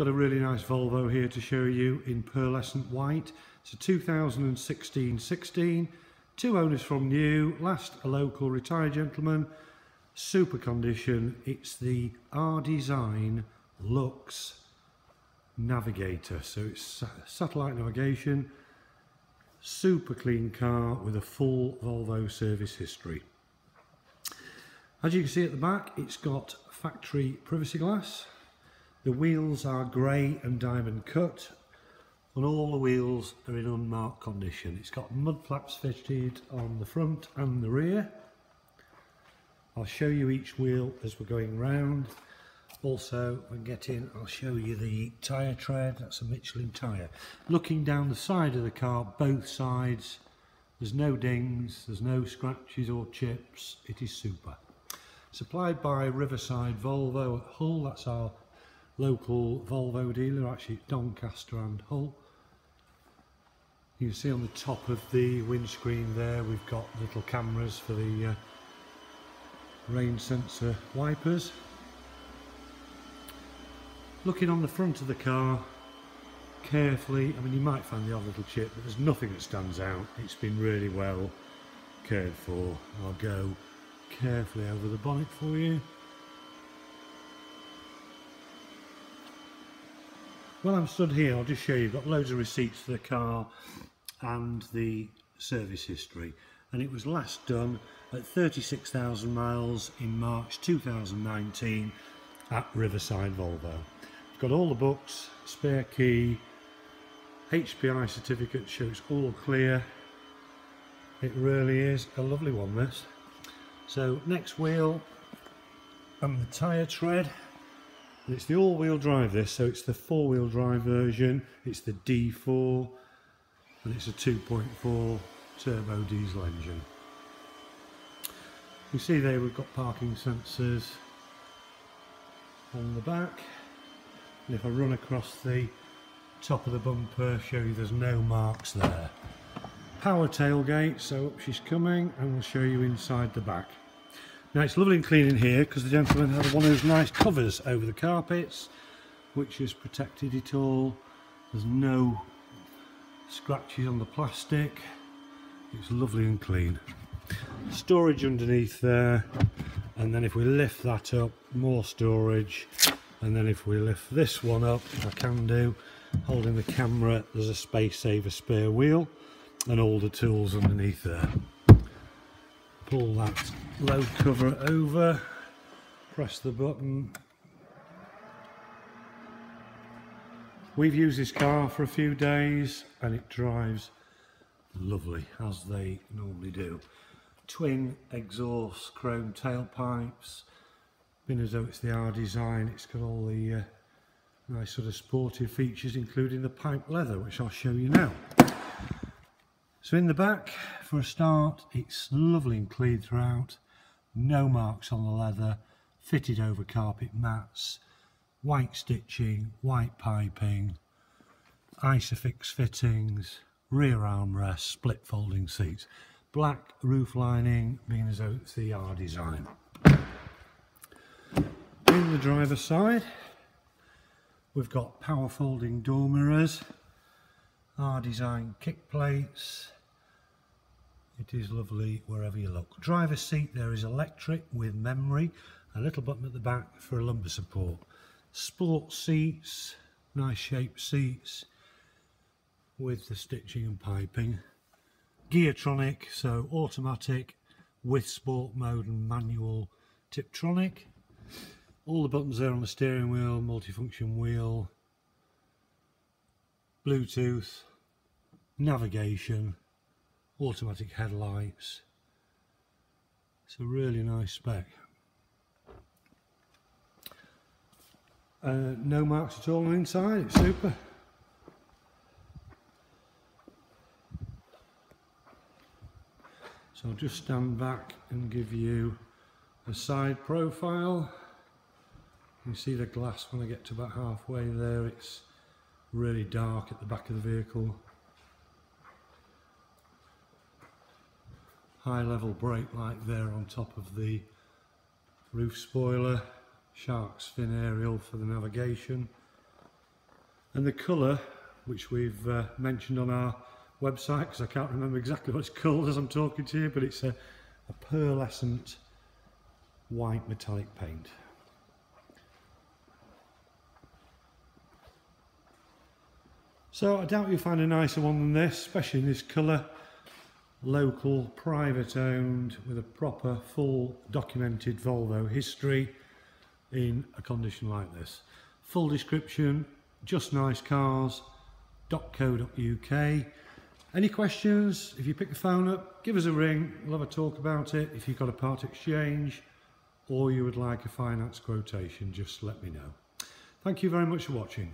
Got a really nice Volvo here to show you in pearlescent white. It's a 2016-16, two owners from new, last a local retired gentleman, super condition. It's the R Design Lux Navigator. So it's satellite navigation, super clean car with a full Volvo service history. As you can see at the back, it's got factory privacy glass. The wheels are grey and diamond cut and all the wheels are in unmarked condition. It's got mud flaps fitted on the front and the rear. I'll show you each wheel as we're going round. Also, when get in, I'll show you the tyre tread. That's a Michelin tyre. Looking down the side of the car, both sides, there's no dings, there's no scratches or chips. It is super. Supplied by Riverside Volvo at Hull. That's our local Volvo dealer, actually Doncaster and Hull. You can see on the top of the windscreen there we've got little cameras for the uh, rain sensor wipers. Looking on the front of the car carefully, I mean you might find the odd little chip but there's nothing that stands out. It's been really well cared for. I'll go carefully over the bonnet for you. While I'm stood here, I'll just show you, I've got loads of receipts for the car and the service history. And it was last done at 36,000 miles in March 2019 at Riverside Volvo. I've got all the books, spare key, HPI certificate shows all clear. It really is a lovely one this. So next wheel and the tyre tread. It's the all-wheel drive this, so it's the four-wheel drive version. It's the D4 and it's a 2.4 turbo diesel engine. You see there we've got parking sensors on the back. And if I run across the top of the bumper, show you there's no marks there. Power tailgate, so up she's coming and we'll show you inside the back. Now it's lovely and clean in here because the gentleman had one of those nice covers over the carpets which has protected it all. There's no scratches on the plastic. It's lovely and clean. Storage underneath there and then if we lift that up more storage and then if we lift this one up I can do holding the camera there's a space saver spare wheel and all the tools underneath there pull that load cover over, press the button. We've used this car for a few days and it drives lovely as they normally do. Twin exhaust chrome tailpipes, been as though it's the R design, it's got all the uh, nice sort of sportive features including the pipe leather which I'll show you now. So in the back, for a start, it's lovely and clean throughout. No marks on the leather, fitted over carpet mats, white stitching, white piping, Isofix fittings, rear armrest, split folding seats. Black roof lining, being as though it's the R design. In the driver's side, we've got power folding door mirrors, R design kick plates. It is lovely wherever you look. Driver seat there is electric with memory, a little button at the back for a lumbar support. Sport seats, nice shaped seats with the stitching and piping. Geartronic, so automatic with sport mode and manual Tiptronic. All the buttons there on the steering wheel, multifunction wheel, Bluetooth, navigation, automatic headlights. It's a really nice spec. Uh, no marks at all on the inside, it's super. So I'll just stand back and give you a side profile. You see the glass when I get to about halfway there, it's really dark at the back of the vehicle. High level brake light there on top of the roof spoiler, shark's fin aerial for the navigation. And the colour, which we've uh, mentioned on our website, because I can't remember exactly what it's called as I'm talking to you, but it's a, a pearlescent white metallic paint. So I doubt you'll find a nicer one than this, especially in this colour. Local, private owned, with a proper, full, documented Volvo history in a condition like this. Full description, just nice cars.co.uk. Any questions? If you pick the phone up, give us a ring. We'll have a talk about it. If you've got a part exchange or you would like a finance quotation, just let me know. Thank you very much for watching.